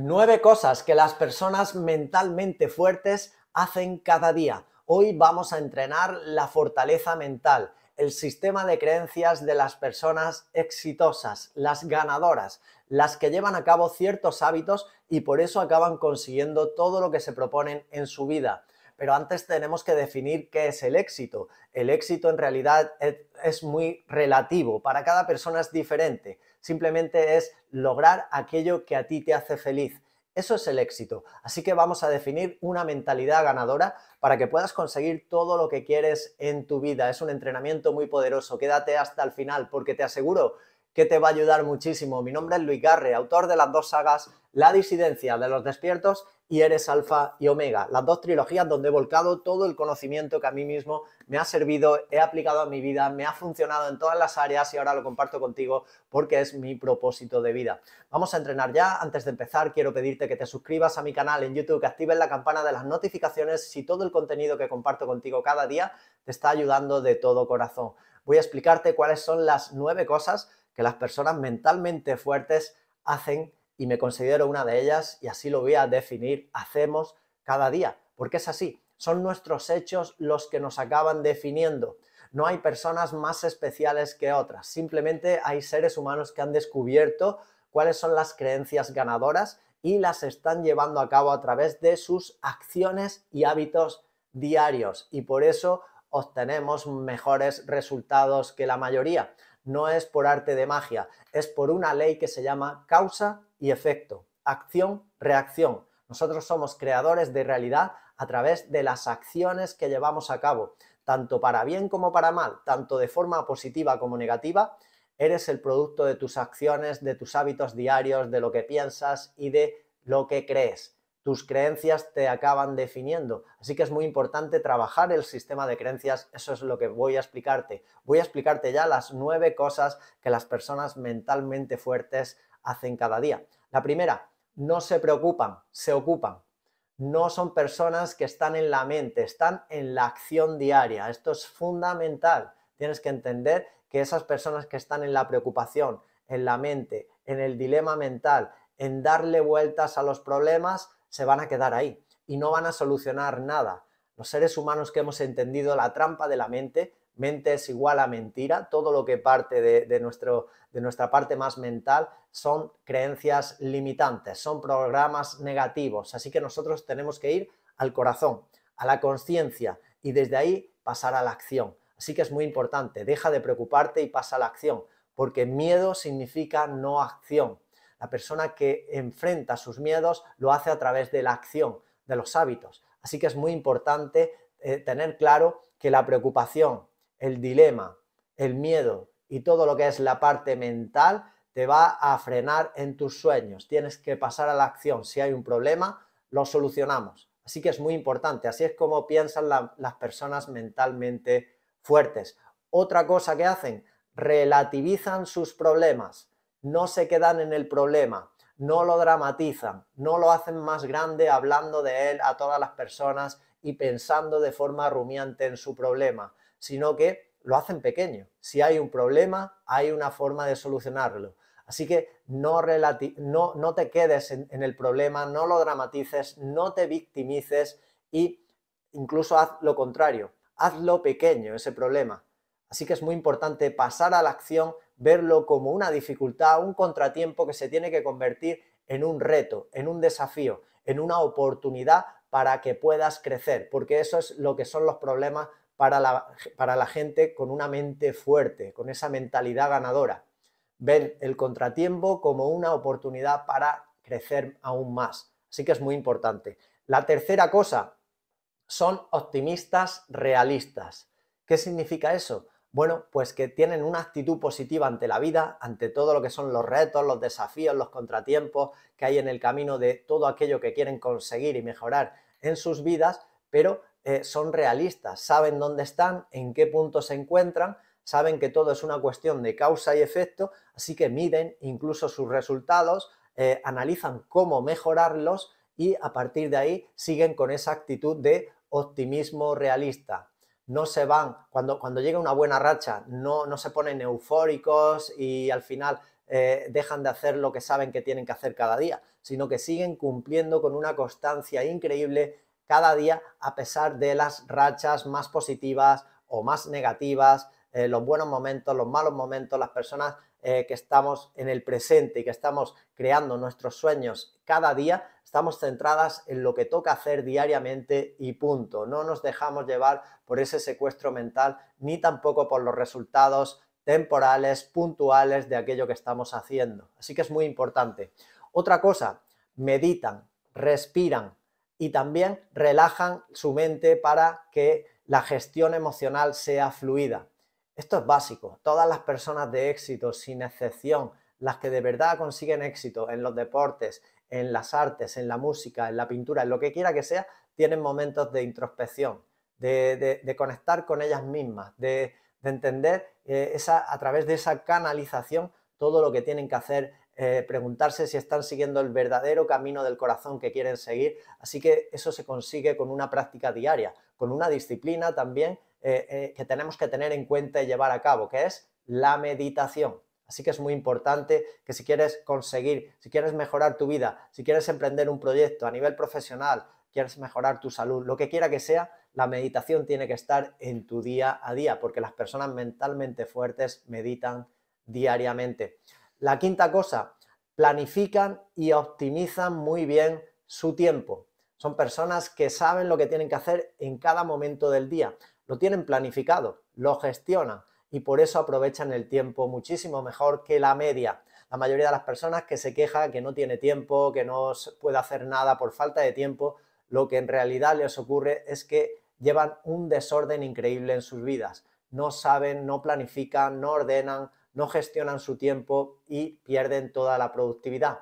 Nueve cosas que las personas mentalmente fuertes hacen cada día. Hoy vamos a entrenar la fortaleza mental, el sistema de creencias de las personas exitosas, las ganadoras, las que llevan a cabo ciertos hábitos y por eso acaban consiguiendo todo lo que se proponen en su vida. Pero antes tenemos que definir qué es el éxito. El éxito en realidad es muy relativo, para cada persona es diferente simplemente es lograr aquello que a ti te hace feliz. Eso es el éxito. Así que vamos a definir una mentalidad ganadora para que puedas conseguir todo lo que quieres en tu vida. Es un entrenamiento muy poderoso. Quédate hasta el final porque te aseguro que te va a ayudar muchísimo. Mi nombre es Luis Garre, autor de las dos sagas La disidencia de los despiertos y Eres Alfa y Omega, las dos trilogías donde he volcado todo el conocimiento que a mí mismo me ha servido, he aplicado a mi vida, me ha funcionado en todas las áreas y ahora lo comparto contigo porque es mi propósito de vida. Vamos a entrenar ya. Antes de empezar, quiero pedirte que te suscribas a mi canal en YouTube, que actives la campana de las notificaciones si todo el contenido que comparto contigo cada día te está ayudando de todo corazón. Voy a explicarte cuáles son las nueve cosas que las personas mentalmente fuertes hacen y me considero una de ellas y así lo voy a definir, hacemos cada día, porque es así, son nuestros hechos los que nos acaban definiendo. No hay personas más especiales que otras, simplemente hay seres humanos que han descubierto cuáles son las creencias ganadoras y las están llevando a cabo a través de sus acciones y hábitos diarios y por eso obtenemos mejores resultados que la mayoría. No es por arte de magia, es por una ley que se llama causa y efecto, acción, reacción. Nosotros somos creadores de realidad a través de las acciones que llevamos a cabo, tanto para bien como para mal, tanto de forma positiva como negativa. Eres el producto de tus acciones, de tus hábitos diarios, de lo que piensas y de lo que crees. Tus creencias te acaban definiendo. Así que es muy importante trabajar el sistema de creencias. Eso es lo que voy a explicarte. Voy a explicarte ya las nueve cosas que las personas mentalmente fuertes hacen cada día. La primera, no se preocupan, se ocupan. No son personas que están en la mente, están en la acción diaria. Esto es fundamental. Tienes que entender que esas personas que están en la preocupación, en la mente, en el dilema mental, en darle vueltas a los problemas, se van a quedar ahí y no van a solucionar nada. Los seres humanos que hemos entendido la trampa de la mente mente es igual a mentira, todo lo que parte de, nuestro, de nuestra parte más mental son creencias limitantes, son programas negativos, así que nosotros tenemos que ir al corazón, a la conciencia y desde ahí pasar a la acción. Así que es muy importante, deja de preocuparte y pasa a la acción, porque miedo significa no acción. La persona que enfrenta sus miedos lo hace a través de la acción, de los hábitos. Así que es muy importante eh, tener claro que la preocupación, el dilema, el miedo y todo lo que es la parte mental te va a frenar en tus sueños. Tienes que pasar a la acción. Si hay un problema, lo solucionamos. Así que es muy importante. Así es como piensan las personas mentalmente fuertes. Otra cosa que hacen, relativizan sus problemas. No se quedan en el problema, no lo dramatizan, no lo hacen más grande hablando de él a todas las personas y pensando de forma rumiante en su problema sino que lo hacen pequeño. Si hay un problema, hay una forma de solucionarlo. Así que no, te quedes en, en el problema, no lo dramatices, no te victimices y incluso haz lo contrario, hazlo pequeño ese problema. Así que es muy importante pasar a la acción, verlo como una dificultad, un contratiempo que se tiene que convertir en un reto, en un desafío, en una oportunidad para que puedas crecer, porque eso es lo que son los problemas para la, para la gente con una mente fuerte, con esa mentalidad ganadora. Ven el contratiempo como una oportunidad para crecer aún más. Así que es muy importante. La tercera cosa, son optimistas realistas. ¿Qué significa eso? Bueno, pues que tienen una actitud positiva ante la vida, ante todo lo que son los retos, los desafíos, los contratiempos que hay en el camino de todo aquello que quieren conseguir y mejorar en sus vidas, pero eh, son realistas, saben dónde están, en qué punto se encuentran, saben que todo es una cuestión de causa y efecto, así que miden incluso sus resultados, eh, analizan cómo mejorarlos y a partir de ahí siguen con esa actitud de optimismo realista. No se van, cuando, cuando llega una buena racha, no, no se ponen eufóricos y al final eh, dejan de hacer lo que saben que tienen que hacer cada día, sino que siguen cumpliendo con una constancia increíble cada día a pesar de las rachas más positivas o más negativas, eh, los buenos momentos, los malos momentos, las personas eh, que estamos en el presente y que estamos creando nuestros sueños cada día, estamos centradas en lo que toca hacer diariamente y punto. No nos dejamos llevar por ese secuestro mental ni tampoco por los resultados temporales, puntuales de aquello que estamos haciendo. Así que es muy importante. Otra cosa, meditan, respiran y también relajan su mente para que la gestión emocional sea fluida. Esto es básico. Todas las personas de éxito, sin excepción, las que de verdad consiguen éxito en los deportes, en las artes, en la música, en la pintura, en lo que quiera que sea, tienen momentos de introspección, de, conectar con ellas mismas, de, entender eh, esa, a través de esa canalización todo lo que tienen que hacer, eh, preguntarse si están siguiendo el verdadero camino del corazón que quieren seguir. Así que eso se consigue con una práctica diaria, con una disciplina también eh, eh, que tenemos que tener en cuenta y llevar a cabo, que es la meditación. Así que es muy importante que si quieres conseguir, si quieres mejorar tu vida, si quieres emprender un proyecto a nivel profesional, quieres mejorar tu salud, lo que quiera que sea, la meditación tiene que estar en tu día a día, porque las personas mentalmente fuertes meditan diariamente. La quinta cosa, planifican y optimizan muy bien su tiempo. Son personas que saben lo que tienen que hacer en cada momento del día lo tienen planificado, lo gestionan y por eso aprovechan el tiempo muchísimo mejor que la media. La mayoría de las personas que se queja que no tiene tiempo, que no puede hacer nada por falta de tiempo, lo que en realidad les ocurre es que llevan un desorden increíble en sus vidas. No saben, no planifican, no ordenan, no gestionan su tiempo y pierden toda la productividad.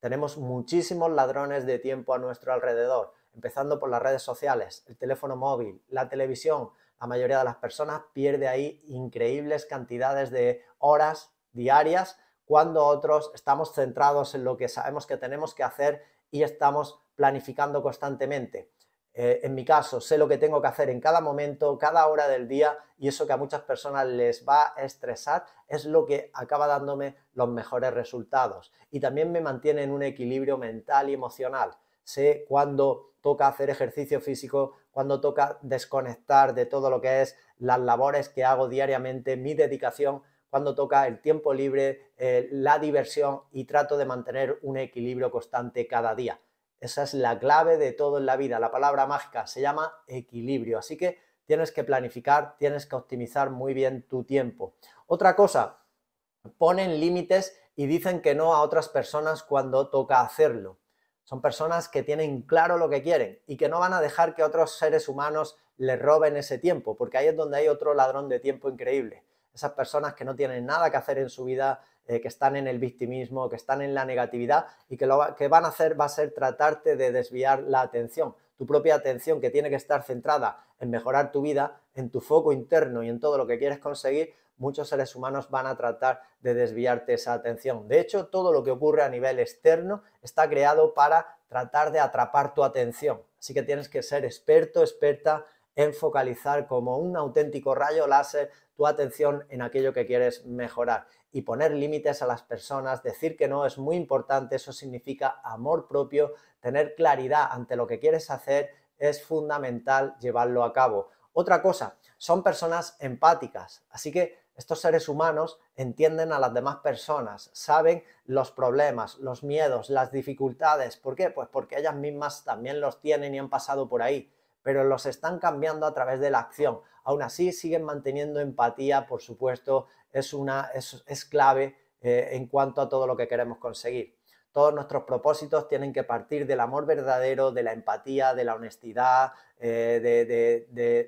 Tenemos muchísimos ladrones de tiempo a nuestro alrededor empezando por las redes sociales, el teléfono móvil, la televisión. La mayoría de las personas pierde ahí increíbles cantidades de horas diarias cuando otros estamos centrados en lo que sabemos que tenemos que hacer y estamos planificando constantemente. Eh, en mi caso, sé lo que tengo que hacer en cada momento, cada hora del día y eso que a muchas personas les va a estresar es lo que acaba dándome los mejores resultados y también me mantiene en un equilibrio mental y emocional. Sé cuándo toca hacer ejercicio físico, cuando toca desconectar de todo lo que es las labores que hago diariamente, mi dedicación, cuando toca el tiempo libre, eh, la diversión y trato de mantener un equilibrio constante cada día. Esa es la clave de todo en la vida. La palabra mágica se llama equilibrio. Así que tienes que planificar, tienes que optimizar muy bien tu tiempo. Otra cosa, ponen límites y dicen que no a otras personas cuando toca hacerlo. Son personas que tienen claro lo que quieren y que no van a dejar que otros seres humanos les roben ese tiempo, porque ahí es donde hay otro ladrón de tiempo increíble. Esas personas que no tienen nada que hacer en su vida, eh, que están en el victimismo, que están en la negatividad y que lo que van a hacer va a ser tratarte de desviar la atención. Tu propia atención que tiene que estar centrada en mejorar tu vida, en tu foco interno y en todo lo que quieres conseguir, muchos seres humanos van a tratar de desviarte esa atención. De hecho, todo lo que ocurre a nivel externo está creado para tratar de atrapar tu atención. Así que tienes que ser experto, experta en focalizar como un auténtico rayo láser tu atención en aquello que quieres mejorar y poner límites a las personas, decir que no es muy importante, eso significa amor propio, tener claridad ante lo que quieres hacer es fundamental llevarlo a cabo. Otra cosa, son personas empáticas, así que estos seres humanos entienden a las demás personas, saben los problemas, los miedos, las dificultades. ¿Por qué? Pues porque ellas mismas también los tienen y han pasado por ahí, pero los están cambiando a través de la acción. Aún así, siguen manteniendo empatía, por supuesto, es, una, es, clave eh, en cuanto a todo lo que queremos conseguir. Todos nuestros propósitos tienen que partir del amor verdadero, de la empatía, de la honestidad, eh,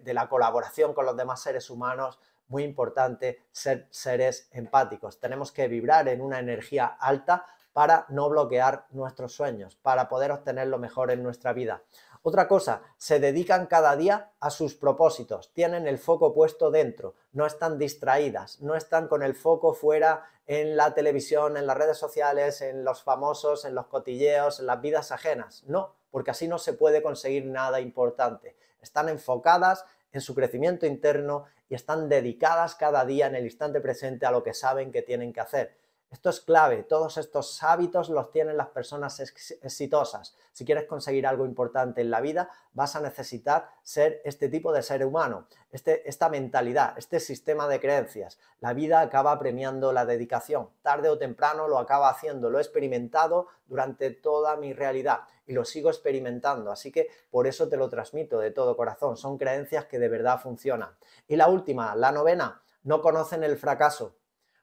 de la colaboración con los demás seres humanos muy importante ser seres empáticos. Tenemos que vibrar en una energía alta para no bloquear nuestros sueños, para poder obtener lo mejor en nuestra vida. Otra cosa, se dedican cada día a sus propósitos, tienen el foco puesto dentro, no están distraídas, no están con el foco fuera en la televisión, en las redes sociales, en los famosos, en los cotilleos, en las vidas ajenas. No, porque así no se puede conseguir nada importante. Están enfocadas en su crecimiento interno y están dedicadas cada día en el instante presente a lo que saben que tienen que hacer. Esto es clave, todos estos hábitos los tienen las personas exitosas. Si quieres conseguir algo importante en la vida, vas a necesitar ser este tipo de ser humano, este, esta mentalidad, este sistema de creencias. La vida acaba premiando la dedicación, tarde o temprano lo acaba haciendo, lo he experimentado durante toda mi realidad y lo sigo experimentando, así que por eso te lo transmito de todo corazón, son creencias que de verdad funcionan. Y la última, la novena, no conocen el fracaso.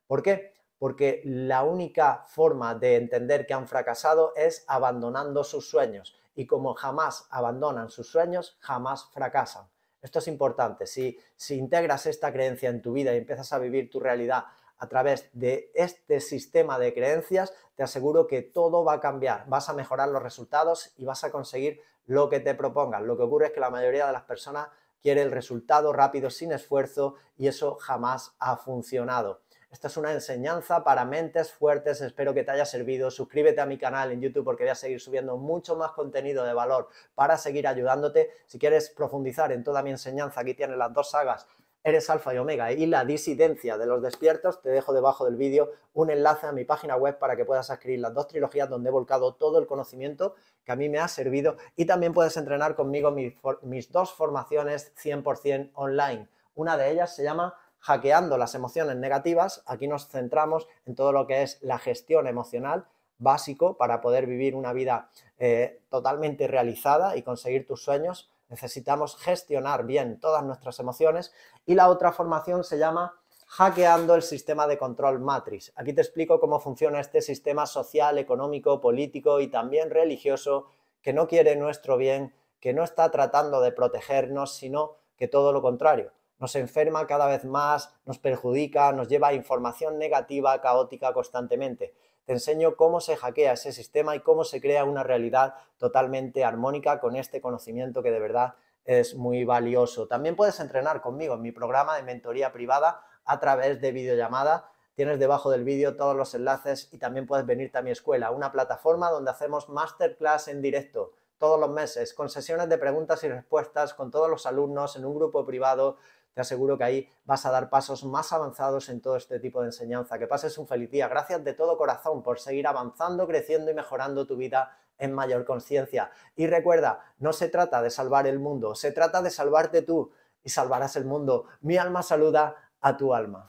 ¿Por qué? Porque la única forma de entender que han fracasado es abandonando sus sueños y como jamás abandonan sus sueños, jamás fracasan. Esto es importante. Si, si integras esta creencia en tu vida y empiezas a vivir tu realidad a través de este sistema de creencias, te aseguro que todo va a cambiar, vas a mejorar los resultados y vas a conseguir lo que te propongas. Lo que ocurre es que la mayoría de las personas quiere el resultado rápido sin esfuerzo y eso jamás ha funcionado. Esta es una enseñanza para mentes fuertes, espero que te haya servido. Suscríbete a mi canal en YouTube porque voy a seguir subiendo mucho más contenido de valor para seguir ayudándote. Si quieres profundizar en toda mi enseñanza, aquí tienes las dos sagas Eres Alfa y Omega y la disidencia de los despiertos, te dejo debajo del vídeo un enlace a mi página web para que puedas adquirir las dos trilogías donde he volcado todo el conocimiento que a mí me ha servido y también puedes entrenar conmigo mis, mis dos formaciones 100% online. Una de ellas se llama hackeando las emociones negativas, aquí nos centramos en todo lo que es la gestión emocional básico para poder vivir una vida eh, totalmente realizada y conseguir tus sueños. Necesitamos gestionar bien todas nuestras emociones y la otra formación se llama hackeando el sistema de control matrix. Aquí te explico cómo funciona este sistema social, económico, político y también religioso que no quiere nuestro bien, que no está tratando de protegernos, sino que todo lo contrario nos enferma cada vez más, nos perjudica, nos lleva a información negativa, caótica constantemente. Te enseño cómo se hackea ese sistema y cómo se crea una realidad totalmente armónica con este conocimiento que de verdad es muy valioso. También puedes entrenar conmigo en mi programa de mentoría privada a través de videollamada. Tienes debajo del vídeo todos los enlaces y también puedes venirte a mi escuela, una plataforma donde hacemos masterclass en directo todos los meses, con sesiones de preguntas y respuestas con todos los alumnos en un grupo privado te aseguro que ahí vas a dar pasos más avanzados en todo este tipo de enseñanza. Que pases un feliz día. Gracias de todo corazón por seguir avanzando, creciendo y mejorando tu vida en mayor conciencia. Y recuerda, no se trata de salvar el mundo, se trata de salvarte tú y salvarás el mundo. Mi alma saluda a tu alma.